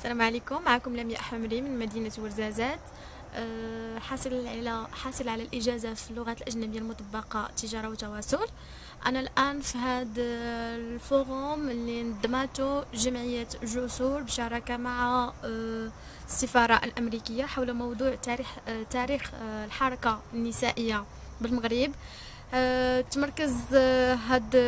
السلام عليكم. معكم لمياء حمري من مدينة ورزازات. أه، حاصل على حاصل على الإجازة في اللغات الأجنبية المطبقة تجارة وتواصل. أنا الآن في هذا الفوروم اللي نظمته جمعية جسور بشراكة مع أه، السفارة الأمريكية حول موضوع تاريخ أه، تاريخ الحركة النسائية بالمغرب. تمركز هذا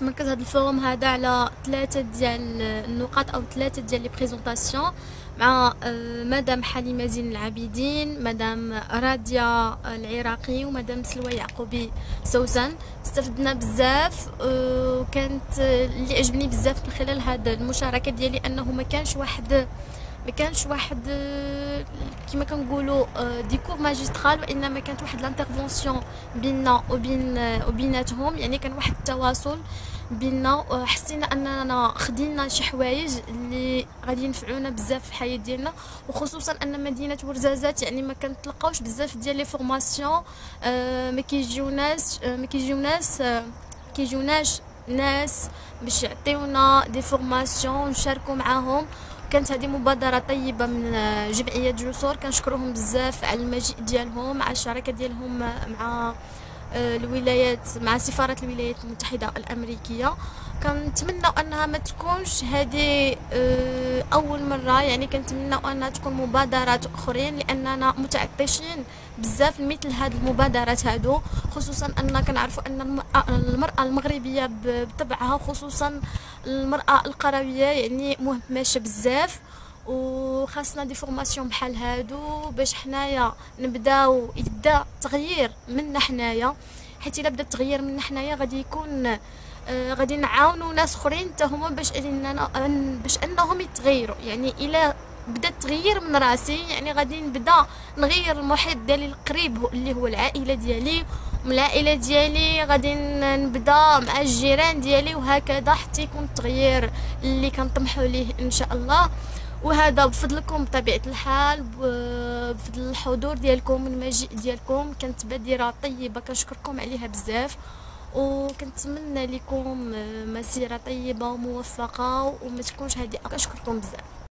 تمركز هذا ال forum هذا على ثلاثة ديال النقاط أو ثلاثة ديال les présentations مع آه، مدام حليمة زين العابدين مدام راديا العراقي ومدام سلوى يعقوبي سوسن استفدنا بزاف آه، وكانت اللي عجبني بزاف من خلال هذا المشاركة ديالي أنه ما كانش واحد ما كانش واحد آه، كما كنقولوا des cours magistral وإنما كانت واحد l'intervention بيننا وبين وبيناتهم. يعني كان واحد التواصل بينا حسينا أننا خدينا شي حوايج اللي غادي ينفعونا بزاف في الحياة ديالنا. وخصوصا أن مدينة ورزازات يعني ما كنتلقاوش بزاف ديال les formations آه ما كيجيوناش آه ما كيجيوناش آه كيجيوناش ناس باش يعطيونا des formations نشاركوا معاهم. كانت هذه مبادرة طيبة من جمعية جسور كنشكرهم بزاف على المجيء ديالهم على الشراكة ديالهم مع الولايات مع سفارة الولايات المتحدة الأمريكية. كنتمنى أنها ما تكونش هذه آه، أول مرة. يعني كنتمنى أنها تكون مبادرات أخرين لأننا متعطشين بزاف مثل هذه المبادرات هادو خصوصا ان كنعرفوا أن المرأة المغربية بطبعها خصوصا المرأة القروية يعني مهمشة بزاف. وخاصنا دي فورماسيون بحال هادو باش حنايا نبداو يبدا تغيير منا حنايا. حيت إلا بدا التغيير منا حنايا غادي يكون آه غادي نعاونوا ناس أخرين حتى هما باش اننا باش أنهم يتغيروا. يعني إلا بدا التغيير من راسي يعني غادي نبدا نغير المحيط ديالي القريب اللي هو العائلة ديالي من العائله ديالي غادي نبدا مع الجيران ديالي وهكذا حتى يكون التغيير اللي كنطمحوا ليه إن شاء الله. وهذا بفضلكم بطبيعة الحال بفضل الحضور ديالكم والمجيء ديالكم. كانت بادره طيبة كنشكركم عليها بزاف. وكنتمنى لكم مسيرة طيبة وموفقة وما تكونش هذه كنشكركم بزاف.